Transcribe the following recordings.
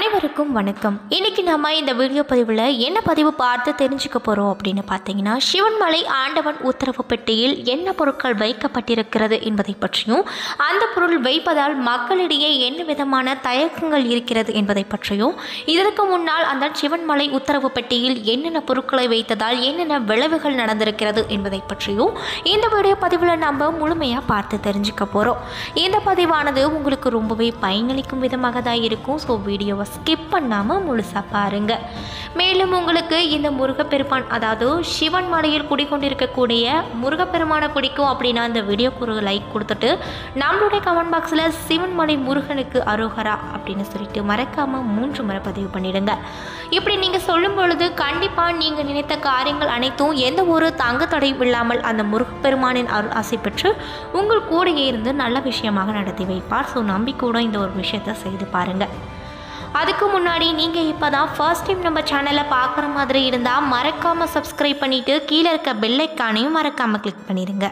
அனைவருக்கும் வணக்கம். இன்னைக்கு நம்ம இந்த வீடியோ பதிவில் என்ன பதிவு பார்த்து தெரிஞ்சுக்க போகிறோம் அப்படின்னு பார்த்தீங்கன்னா சிவன்மலை ஆண்டவன் உத்தரவு பெட்டியில் என்ன பொருட்கள் வைக்கப்பட்டிருக்கிறது என்பதை பற்றியும் அந்த பொருள் வைப்பதால் மக்களிடையே என்ன விதமான தயக்கங்கள் இருக்கிறது என்பதை பற்றியும் இதற்கு முன்னால் அந்த சிவன்மலை உத்தரவு பெட்டியில் என்னென்ன பொருட்களை வைத்ததால் என்னென்ன விளைவுகள் நடந்திருக்கிறது என்பதை பற்றியும் இந்த வீடியோ பதிவில் நம்ம முழுமையாக பார்த்து தெரிஞ்சுக்க போகிறோம் இந்த பதிவானது உங்களுக்கு ரொம்பவே பயனளிக்கும் விதமாக தான் இருக்கும். ஸோ வீடியோவை ஸ்கிப் பண்ணாமல் முழுசாக பாருங்க. மேலும் உங்களுக்கு இந்த முருகப்பெருமான் அதாவது சிவன் மலையில் குடிக்கொண்டிருக்கக்கூடிய முருகப்பெருமானை பிடிக்கும் அப்படின்னா இந்த வீடியோக்கு ஒரு லைக் கொடுத்துட்டு நம்மளுடைய கமெண்ட் பாக்ஸில் சிவன் மலை முருகனுக்கு அரோகரா அப்படின்னு சொல்லிட்டு மறக்காமல் மூன்று முறை பதிவு பண்ணிடுங்க. இப்படி நீங்கள் சொல்லும் பொழுது கண்டிப்பாக நீங்கள் நினைத்த காரியங்கள் அனைத்தும் எந்த ஒரு தங்க தடையும் இல்லாமல் அந்த முருகப்பெருமானின் அருள் ஆசை பெற்று உங்கள் கூடையே இருந்து நல்ல விஷயமாக நடத்தி வைப்பார். ஸோ நம்பிக்கையோட இந்த ஒரு விஷயத்தை செய்து பாருங்கள் அதுக்கு முன்னாடி நீங்கள் இப்போ தான் ஃபர்ஸ்ட் டைம் நம்ம சேனலை பார்க்குற மாதிரி இருந்தால் மறக்காமல் சப்ஸ்கிரைப் பண்ணிவிட்டு கீழே இருக்க பெல்லைக்கானையும் மறக்காமல் கிளிக் பண்ணிடுங்க.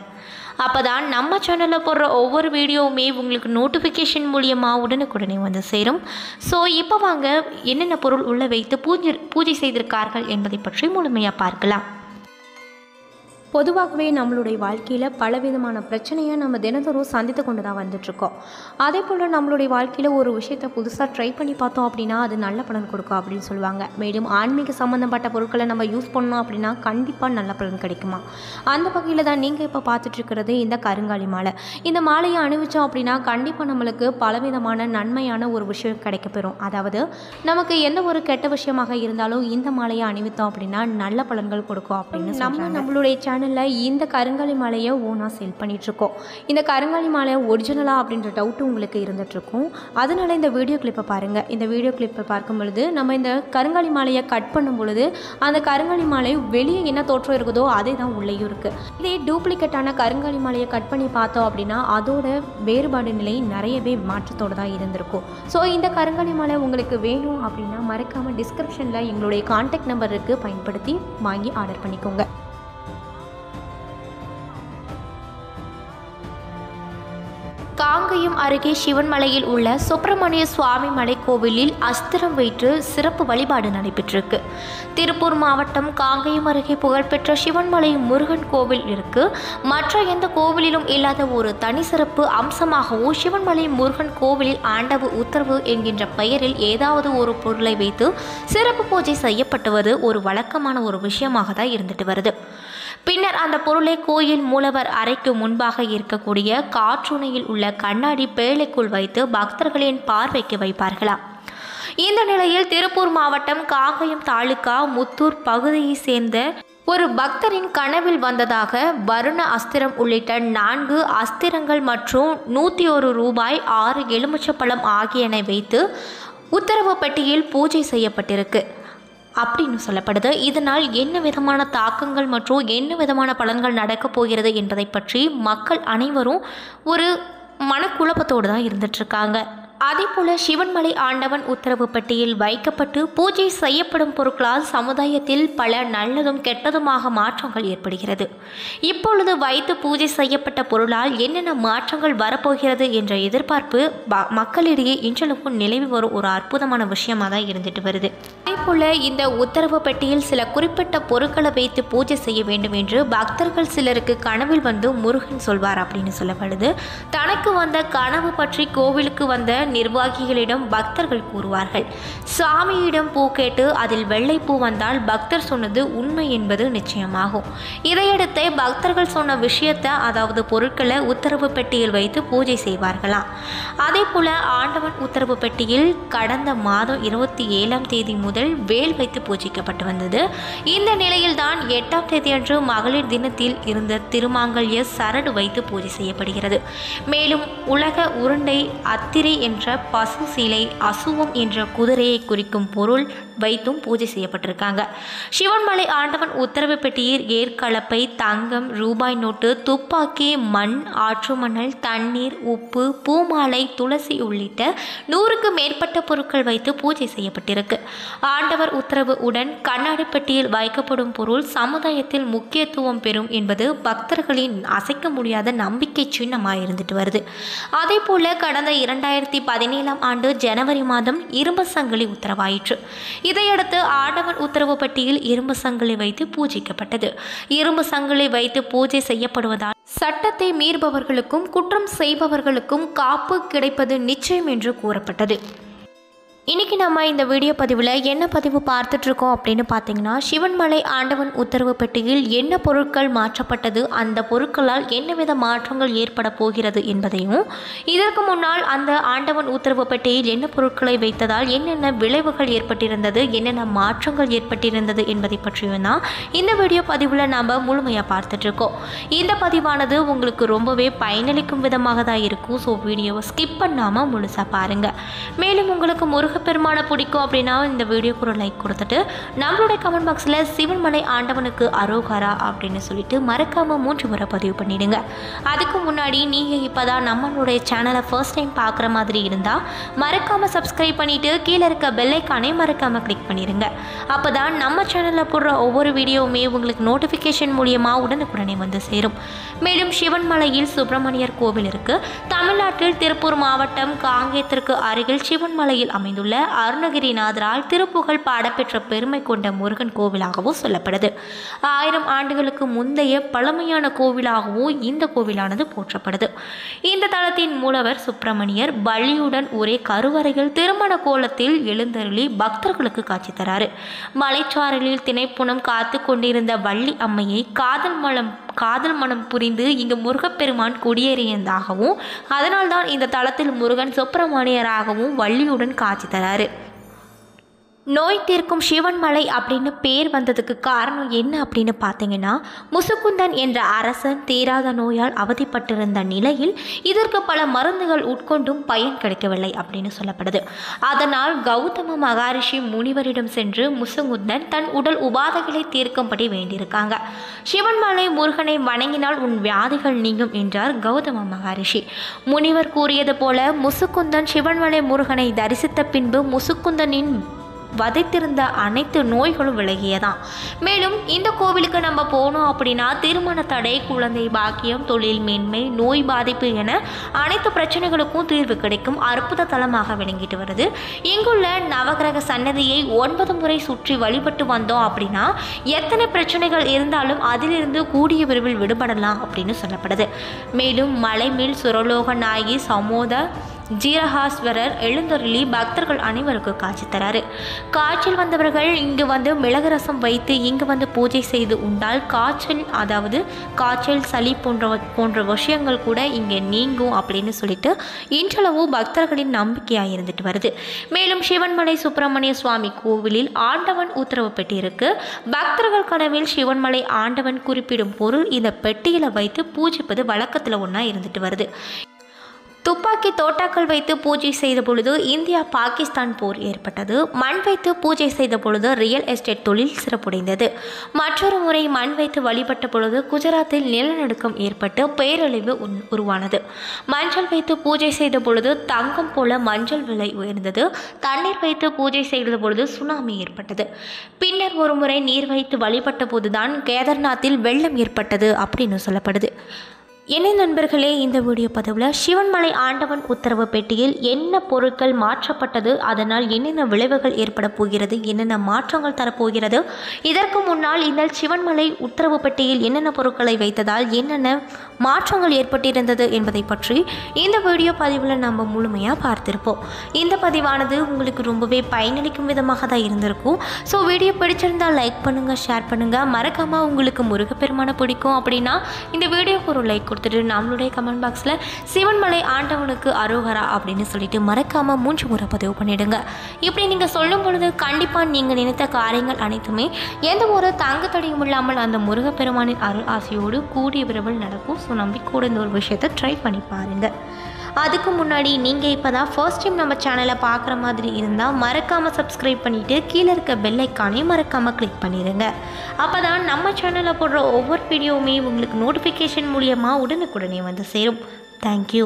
அப்போ தான் நம்ம சேனலில் போடுற ஒவ்வொரு வீடியோவுமே உங்களுக்கு நோட்டிஃபிகேஷன் மூலியமாக உடனுக்குடனே வந்து சேரும். ஸோ இப்போ வாங்க என்னென்ன பொருள் உள்ளே வைத்து பூஜை பூஜை செய்திருக்கார்கள் என்பதை பற்றி முழுமையாக பார்க்கலாம். பொதுவாகவே நம்மளுடைய வாழ்க்கையில் பலவிதமான பிரச்சனையை நம்ம தினந்தோறும் சந்தித்து கொண்டு தான் வந்துட்ருக்கோம் அதே போல் நம்மளுடைய வாழ்க்கையில் ஒரு விஷயத்தை புதுசாக ட்ரை பண்ணி பார்த்தோம் அப்படின்னா அது நல்ல பலன் கொடுக்கும் அப்படின்னு சொல்லுவாங்க. மேலும் ஆன்மீக சம்மந்தப்பட்ட பொருட்களை நம்ம யூஸ் பண்ணோம் அப்படின்னா கண்டிப்பாக நல்ல பலன் கிடைக்குமா? அந்த வகையில் தான் நீங்கள் இப்போ பார்த்துட்ருக்கிறது இந்த கருங்காலி மாலை. இந்த மாலையை அணிவிச்சோம் அப்படின்னா கண்டிப்பாக நம்மளுக்கு பலவிதமான நன்மையான ஒரு விஷயம் கிடைக்கப்பெறும். அதாவது நமக்கு எந்த ஒரு கெட்ட விஷயமாக இருந்தாலும் இந்த மாலையை அணிவித்தோம் அப்படின்னா நல்ல பலன்கள் கொடுக்கும் அப்படின்னு நம்ம நம்மளுடைய சேனலில் இந்த கருங்காலி மாலையை ஓனாக சேல் பண்ணிகிட்ருக்கோம் இந்த கருங்காலி மாலை ஒரிஜினலாக அப்படின்ற டவுட்டு உங்களுக்கு இருந்துகிட்ருக்கும் அதனால இந்த வீடியோ கிளிப்பை பாருங்கள் இந்த வீடியோ கிளிப்பை பார்க்கும் பொழுது நம்ம இந்த கருங்காலி மாலையை கட் பண்ணும் பொழுது அந்த கருங்காலி மாலை வெளியே என்ன தோற்றம் இருக்குதோ அதே தான் உள்ளேயும் இருக்குது இதே டூப்ளிகேட்டான கருங்காலி மாலையை கட் பண்ணி பார்த்தோம் அப்படின்னா அதோட வேறுபாடு நிலை நிறையவே மாற்றத்தோடு தான் இருந்திருக்கும். ஸோ இந்த கருங்காலி மாலை உங்களுக்கு வேணும் அப்படின்னா மறக்காமல் டிஸ்கிரிப்ஷனில் எங்களுடைய காண்டாக்ட் நம்பருக்கு பயன்படுத்தி வாங்கி ஆர்டர் பண்ணிக்கோங்க. அருகே சிவன்மலையில் உள்ள சுப்பிரமணிய சுவாமி மலை கோவிலில் அஸ்திரம் வைத்து சிறப்பு வழிபாடு நடைபெற்றிருக்கு. திருப்பூர் மாவட்டம் காங்கயம் அருகே புகழ்பெற்ற சிவன்மலை முருகன் கோவில் இருக்கு. மற்ற எந்த கோவிலிலும் இல்லாத ஒரு தனி சிறப்பு அம்சமாகவும் சிவன்மலை முருகன் கோவிலில் ஆண்டவு உத்தரவு என்கின்ற பெயரில் ஏதாவது ஒரு பொருளை வைத்து சிறப்பு பூஜை செய்யப்பட்டுவது ஒரு வழக்கமான ஒரு விஷயமாக தான் இருந்துட்டு வருது. பின்னர் அந்த பொருளை கோயில் மூலவர் அறைக்கு முன்பாக இருக்கக்கூடிய காற்றுணையில் உள்ள கண்ணாடி பேழைக்குள் வைத்து பக்தர்களின் பார்வைக்கு வைப்பார்களாம். இந்த நிலையில் திருப்பூர் மாவட்டம் காங்கயம் தாலுகா முத்தூர் பகுதியை சேர்ந்த ஒரு பக்தரின் கனவில் வந்ததாக வருண அஸ்திரம் உள்ளிட்ட நான்கு அஸ்திரங்கள் மற்றும் நூற்றி ஒரு ரூபாய் ஆறு எலுமிச்சப்பழம் ஆகியன வைத்து உத்தரவு பெட்டியில் பூஜை செய்யப்பட்டிருக்கு. அப்படின்னு சொல்லப்படுது. இதனால் என்ன விதமான தாக்கங்கள் மற்றும் என்ன விதமான பலன்கள் நடக்கப் போகிறது என்பதை பற்றி மக்கள் அனைவரும் ஒரு மனக்குழப்பத்தோடு தான் இருந்துகிட்ருக்காங்க அதேபோல சிவன்மலை ஆண்டவன் உத்தரவு பெட்டியில் வைக்கப்பட்டு பூஜை செய்யப்படும் பொருட்களால் சமுதாயத்தில் பல நல்லதும் கெட்டதுமாக மாற்றங்கள் ஏற்படுகிறது. இப்பொழுது வைத்து பூஜை செய்யப்பட்ட பொருளால் என்னென்ன மாற்றங்கள் வரப்போகிறது என்ற எதிர்பார்ப்பு மக்களிடையே இன்றளவும் நிலவி வரும் ஒரு அற்புதமான விஷயமாக தான் இருந்துட்டு வருது. அதேபோல இந்த உத்தரவு பெட்டியில் சில குறிப்பிட்ட பொருட்களை வைத்து பூஜை செய்ய வேண்டும் என்று பக்தர்கள் சிலருக்கு கனவில் வந்து முருகன் சொல்வார் அப்படின்னு சொல்லப்படுது. தனக்கு வந்த கனவு பற்றி கோவிலுக்கு வந்த நிர்வாகிகளிடம் பக்தர்கள் கூறுவார்கள். சாமியிடம் பூ கேட்டு அதில் வெள்ளை பூ வந்தால் பக்தர் சொன்னது உண்மை என்பது நிச்சயமாகும். இதையடுத்து பக்தர்கள் சொன்ன விஷயத்தை அதாவது பொருட்களை உத்தரவு பெட்டியில் வைத்து பூஜை செய்வார்களாம். அதே போல ஆண்டவன் உத்தரவு பெட்டியில் கடந்த மாதம் இருபத்தி ஏழாம் தேதி முதல் வேல் வைத்து பூஜிக்கப்பட்டு வந்தது. இந்த நிலையில்தான் எட்டாம் தேதி அன்று மகளிர் தினத்தில் இருந்த திருமாங்கல்ய சரடு வைத்து பூஜை செய்யப்படுகிறது. மேலும் உலக உருண்டை அத்திரை என்ற பசு சிலை அசுவம் என்ற குதிரையை குறிக்கும் பொருள் வைத்தும் பூஜை செய்யப்பட்டிருக்காங்க. சிவன்மலை ஆண்டவன் உத்தரவு பெட்டியில் ஏற்கலப்பை தங்கம் ரூபாய் நோட்டு துப்பாக்கி மண் ஆற்று மணல் தண்ணீர் உப்பு பூமாலை துளசி உள்ளிட்ட நூறுக்கு மேற்பட்ட பொருட்கள் வைத்து பூஜை செய்யப்பட்டிருக்கு. ஆண்டவர் உத்தரவு உடன் கண்ணாடி பெட்டியில் வைக்கப்படும் பொருள் சமுதாயத்தில் முக்கியத்துவம் பெறும் என்பது பக்தர்களின் அசைக்க முடியாத நம்பிக்கை சின்னமாக இருந்துட்டு வருது. அதே போல கடந்த இரண்டாயிரத்தி பதினேழாம் ஆண்டு ஜனவரி மாதம் இரும்பு சங்கிலி உத்தரவாயிற்று. இதையடுத்து ஆடவன் உத்தரவு பட்டியில் இரும்பு சங்கிலி வைத்து பூஜிக்கப்பட்டது. இரும்பு சங்கிலி வைத்து பூஜை செய்யப்படுவதால் சட்டத்தை மீறுபவர்களுக்கும் குற்றம் செய்பவர்களுக்கும் காப்பு கிடைப்பது நிச்சயம் என்று கூறப்பட்டது. இன்னைக்கு நம்ம இந்த வீடியோ பதிவில் என்ன பதிவு பார்த்துட்ருக்கோம் அப்படின்னு பார்த்தீங்கன்னா சிவன்மலை ஆண்டவன் உத்தரவு பெட்டியில் என்ன பொருட்கள் மாற்றப்பட்டது அந்த பொருட்களால் என்னவித மாற்றங்கள் ஏற்பட போகிறது என்பதையும் இதற்கு முன்னால் அந்த ஆண்டவன் உத்தரவு பெட்டியில் என்ன பொருட்களை வைத்ததால் என்னென்ன விளைவுகள் ஏற்பட்டிருந்தது என்னென்ன மாற்றங்கள் ஏற்பட்டிருந்தது என்பதை பற்றியும் தான் இந்த வீடியோ பதிவில் நாம் முழுமையாக பார்த்துட்ருக்கோம் இந்த பதிவானது உங்களுக்கு ரொம்பவே பயனளிக்கும் விதமாக தான் இருக்கும். ஸோ வீடியோவை ஸ்கிப் பண்ணாமல் முழுசாக பாருங்கள் மேலும் உங்களுக்கு முருகப்பெருமானை பிடிக்கும் அப்படின்னா இந்த வீடியோக்கு ஒரு லைக் கொடுத்துட்டு நம்மளுடைய கமெண்ட் பாக்ஸில் சிவன்மலை ஆண்டவனுக்கு அரோகரா அப்படின்னு சொல்லிட்டு மறக்காமல் மூன்று முறை பதிவு பண்ணிடுங்க. அதுக்கு முன்னாடி நீங்கள் இப்போ தான் நம்மளுடைய சேனலை ஃபர்ஸ்ட் டைம் பார்க்குற மாதிரி இருந்தால் மறக்காமல் சப்ஸ்கிரைப் பண்ணிவிட்டு கீழே இருக்க பெல்லைக்கானே மறக்காமல் கிளிக் பண்ணிடுங்க. அப்போ தான் நம்ம சேனலில் போடுற ஒவ்வொரு வீடியோவுமே உங்களுக்கு நோட்டிஃபிகேஷன் மூலியமாக உடனுக்குடனே வந்து சேரும். மேலும் சிவன்மலையில் சுப்பிரமணியர் கோவில் இருக்குது தமிழ்நாட்டில் திருப்பூர் மாவட்டம் காங்கேயத்திற்கு அருகில் சிவன்மலையில் அமைந்துள்ள அருணகிரிநாதரால் திருப்புகழ் பாடப்பெற்ற பெருமை கொண்ட முருகன் கோவிலாகவும் சொல்லப்படுது. ஆயிரம் ஆண்டுகளுக்கு முந்தைய பழமையான கோவிலாகவும் இந்த கோவிலானது போற்றப்படுது. இந்த தளத்தின் மூலவர் சுப்பிரமணியர் பலியுடன் ஒரே கருவறையில் திருமண கோலத்தில் எழுந்தருளி பக்தர்களுக்கு காட்சி தராரு. மலைச்சாரலில் திணைப்புணம் காத்து கொண்டிருந்த வள்ளி அம்மையை காதல் மலம் காதல் மனம் புரிந்து இங்கு முருகப்பெருமான் குடியேறியதாகவும் அதனால்தான் இந்த தளத்தில் முருகன் சுப்பிரமணியராகவும் வள்ளியுடன் காட்சி தராரு. நோய் தீர்க்கும் சிவன்மலை அப்படின்னு பேர் வந்ததுக்கு காரணம் என்ன அப்படின்னு பார்த்தீங்கன்னா முசுக்குந்தன் என்ற அரசன் தீராத நோயால் அவதிப்பட்டிருந்த நிலையில் இதற்கு பல மருந்துகள் உட்கொண்டும் பயன் கிடைக்கவில்லை அப்படின்னு சொல்லப்படுது. அதனால் கௌதம மகாரிஷி முனிவரிடம் சென்று முசுகுந்தன் தன் உடல் உபாதைகளை தீர்க்கும்படி வேண்டியிருக்காங்க. சிவன்மலை முருகனை வணங்கினால் உன் வியாதிகள் நீங்கும் என்றார் கௌதம மகாரிஷி. முனிவர் கூறியது போல முசுக்குந்தன் சிவன்மலை முருகனை தரிசித்த பின்பு முசுக்குந்தனின் வதைத்திருந்த அனைத்து நோய்களும் விலகியதான் மேலும் இந்த கோவிலுக்கு நம்ம போனோம் அப்படின்னா திருமண தடை குழந்தை பாக்கியம் தொழில் மேன்மை நோய் பாதிப்பு என அனைத்து பிரச்சனைகளுக்கும் தீர்வு கிடைக்கும் அற்புத தலமாக விளங்கிட்டு வருது. இங்குள்ள நவகிரக சன்னதியை ஒன்பது முறை சுற்றி வழிபட்டு வந்தோம் அப்படின்னா எத்தனை பிரச்சனைகள் இருந்தாலும் அதிலிருந்து கூடிய விரைவில் விடுபடலாம் அப்படின்னு சொல்லப்படுது. மேலும் மலைமேல் சுரலோக நாயகி சமோத ஜீரஹாஸ்வரர் எழுந்தருளி பக்தர்கள் அனைவருக்கும் காட்சி தராரு காய்ச்சல் வந்தவர்கள் இங்கு வந்து மிளகு ரசம் வைத்து இங்கு வந்து பூஜை செய்து உண்டால் காய்ச்சல் அதாவது காய்ச்சல் சளி போன்ற போன்ற விஷயங்கள் கூட இங்கே நீங்கும் அப்படின்னு சொல்லிட்டு இன்றளவும் பக்தர்களின் நம்பிக்கையாக இருந்துட்டு வருது. மேலும் சிவன்மலை சுப்பிரமணிய சுவாமி கோவிலில் ஆண்டவன் உத்தரவு பெட்டி இருக்கு பக்தர்கள் கனவில் சிவன்மலை ஆண்டவன் குறிப்பிடும் பொருள் இந்த பெட்டியில் வைத்து பூஜிப்பது வழக்கத்தில் ஒன்றா இருந்துட்டு வருது. துப்பாக்கி தோட்டாக்கள் வைத்து பூஜை செய்த பொழுது இந்தியா பாகிஸ்தான் போர் ஏற்பட்டது. மண் வைத்து பூஜை செய்த பொழுது ரியல் எஸ்டேட் தொழில் சிறப்புடைந்தது. மற்றொரு முறை மண் வைத்து வழிபட்ட பொழுது குஜராத்தில் நிலநடுக்கம் ஏற்பட்டு பேரழிவு உருவானது. மஞ்சள் வைத்து பூஜை செய்த பொழுது தங்கம் போல மஞ்சள் விலை உயர்ந்தது. தண்ணீர் வைத்து பூஜை செய்த பொழுது சுனாமி ஏற்பட்டது. பின்னர் ஒரு முறை நீர் வைத்து வழிபட்ட போதுதான் கேதார்நாத்தில் வெள்ளம் ஏற்பட்டது அப்படின்னு சொல்லப்படுது. என்ன நண்பர்களே இந்த வீடியோ பதிவில் சிவன்மலை ஆண்டவன் உத்தரவு பெட்டியில் என்ன பொருட்கள் மாற்றப்பட்டது அதனால் என்னென்ன விளைவுகள் ஏற்பட போகிறது என்னென்ன மாற்றங்கள் தரப்போகிறது இதற்கு முன்னால் இந்த சிவன்மலை உத்தரவு பெட்டியில் என்னென்ன பொருட்களை வைத்ததால் என்னென்ன மாற்றங்கள் ஏற்பட்டிருந்தது என்பதை பற்றி இந்த வீடியோ பதிவில் நம்ம முழுமையாக பார்த்திருப்போம். இந்த பதிவானது உங்களுக்கு ரொம்பவே பயனளிக்கும் விதமாக தான் இருந்திருக்கும். ஸோ வீடியோ பிடிச்சிருந்தால் லைக் பண்ணுங்கள் ஷேர் பண்ணுங்கள் மறக்காமல் உங்களுக்கு முருகப்பெருமான பிடிக்கும் அப்படின்னா இந்த வீடியோக்கு ஒரு லைக் கொடுத்துட்டு நம்மளுடைய கமெண்ட் பாக்ஸில் சிவன்மலை ஆண்டவனுக்கு அரோகரா அப்படின்னு சொல்லிட்டு மறக்காமல் மூன்று முறை பதிவு பண்ணிடுங்க. இப்படி நீங்கள் சொல்லும் பொழுது கண்டிப்பாக நீங்கள் நினைத்த காரியங்கள் அனைத்துமே எந்த ஒரு தங்கத்தடையும் இல்லாமல் அந்த முருகப்பெருமானின் அருள் ஆசையோடு கூடிய விரைவில் நடக்கும். ஸோ நம்பிக்கூட இந்த ஒரு விஷயத்தை ட்ரை பண்ணி பாருங்கள் அதுக்கு முன்னாடி நீங்கள் இப்போ தான் ஃபர்ஸ்ட் டைம் நம்ம சேனலை பார்க்குற மாதிரி இருந்தால் மறக்காமல் சப்ஸ்கிரைப் பண்ணிவிட்டு கீழே இருக்க பெல் மறக்காமல் கிளிக் பண்ணிடுங்க. அப்போ தான் நம்ம சேனலில் போடுற ஒவ்வொரு வீடியோவுமே உங்களுக்கு நோட்டிஃபிகேஷன் மூலியமாக உடனுக்குடனே வந்து சேரும். தேங்க்யூ